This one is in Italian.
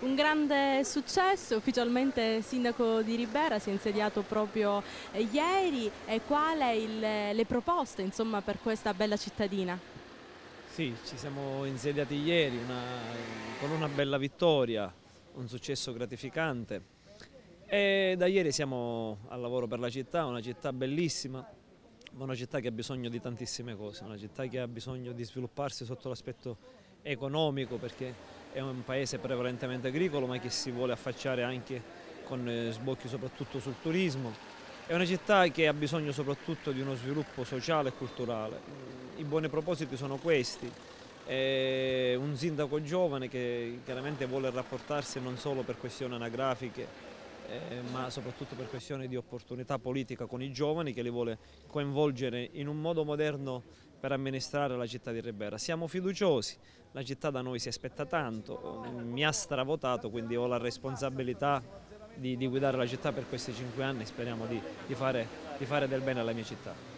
Un grande successo, ufficialmente sindaco di Ribera, si è insediato proprio eh, ieri. E quali le proposte insomma, per questa bella cittadina? Sì, ci siamo insediati ieri una, con una bella vittoria, un successo gratificante. E da ieri siamo al lavoro per la città, una città bellissima, ma una città che ha bisogno di tantissime cose, una città che ha bisogno di svilupparsi sotto l'aspetto economico perché è un paese prevalentemente agricolo ma che si vuole affacciare anche con eh, sbocchi soprattutto sul turismo. È una città che ha bisogno soprattutto di uno sviluppo sociale e culturale. I buoni propositi sono questi. È un sindaco giovane che chiaramente vuole rapportarsi non solo per questioni anagrafiche eh, ma soprattutto per questioni di opportunità politica con i giovani che li vuole coinvolgere in un modo moderno per amministrare la città di Ribera. Siamo fiduciosi, la città da noi si aspetta tanto, mi ha stravotato quindi ho la responsabilità di, di guidare la città per questi cinque anni, speriamo di, di, fare, di fare del bene alla mia città.